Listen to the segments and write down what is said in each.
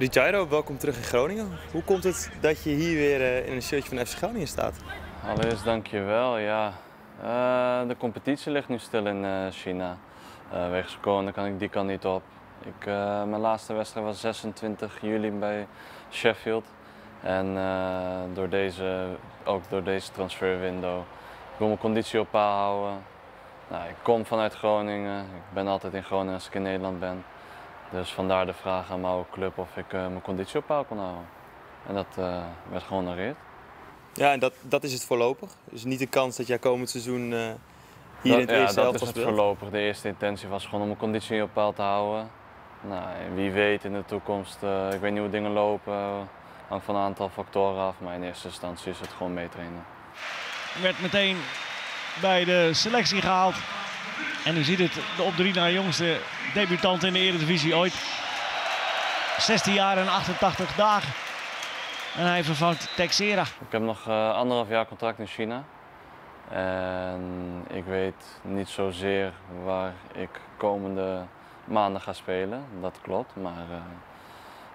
Rijairo, welkom terug in Groningen. Hoe komt het dat je hier weer eh, in een shirtje van FC Groningen staat? Allereerst dankjewel. Ja, uh, de competitie ligt nu stil in uh, China. Uh, wegens corona kan ik die kant niet op. Ik, mijn laatste wedstrijd was 26 juli bij Sheffield. En door deze, ook door deze transferwindow, ik wil mijn conditie op houden. Nou, ik kom vanuit Groningen. Ik ben altijd in Groningen als ik in Nederland ben. Dus vandaar de vraag aan mijn club of ik uh, mijn conditie op peil kon houden. En dat uh, werd gehonoreerd. Ja, en dat, dat is het voorlopig? Dus niet de kans dat jij komend seizoen uh, hier dat, in het eerste Ja, dat is het voorlopig. De eerste intentie was gewoon om mijn conditie op peil te houden. Nou, wie weet in de toekomst, ik weet niet hoe dingen lopen, hangt van een aantal factoren af. Maar in eerste instantie is het gewoon meetrainen. Werd meteen bij de selectie gehaald. En u ziet het, de op drie na jongste debutant in de Eredivisie ooit. 16 jaar en 88 dagen. En hij vervangt Texera. Ik heb nog uh, anderhalf jaar contract in China. En ik weet niet zozeer waar ik komende maanden ga spelen. Dat klopt. Maar uh,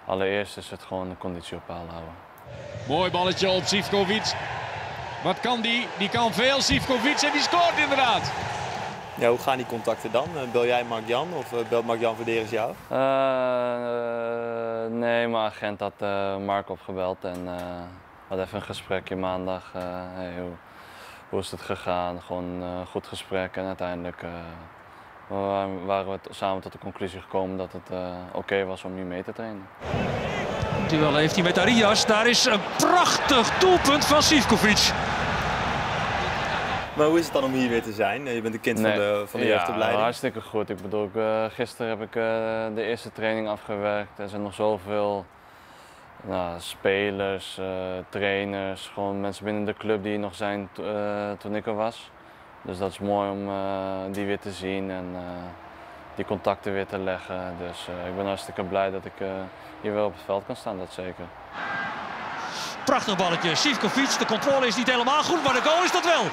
allereerst is het gewoon de conditie op paal houden. Mooi balletje op Sivkovic. Wat kan die? Die kan veel, Sivkovic, en die scoort inderdaad. Ja, hoe gaan die contacten dan? Eh, bel jij Mark-Jan of eh, belt Mark-Jan Verderes jou? Uh, nee, mijn agent had uh, Mark opgebeld en uh, had even een gesprekje maandag. Hey, hoe, hoe, is het gegaan? Gewoon een goed gesprek en uiteindelijk waren we samen tot de conclusie gekomen dat het oké okay was om nu mee te trainen. Duel heeft hij met Arias. Daar is een prachtig doelpunt van Sivkovic. Maar hoe is het dan om hier weer te zijn? Je bent een kind van de, van de ja, jeugdopleiding. hartstikke goed. Ik bedoel, uh, gisteren heb ik uh, de eerste training afgewerkt. Er zijn nog zoveel nou, spelers, uh, trainers, gewoon mensen binnen de club die nog zijn toen ik er was. Dus dat is mooi om die weer te zien en die contacten weer te leggen. Dus ik ben hartstikke blij dat ik hier wel op het veld kan staan, dat zeker. Prachtig balletje, Sivkovic. De controle is niet helemaal goed, maar de goal is dat wel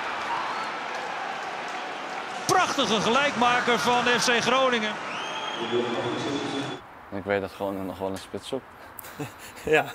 prachtige gelijkmaker van FC Groningen. Ik weet dat gewoon nog wel een spits zoekt. ja,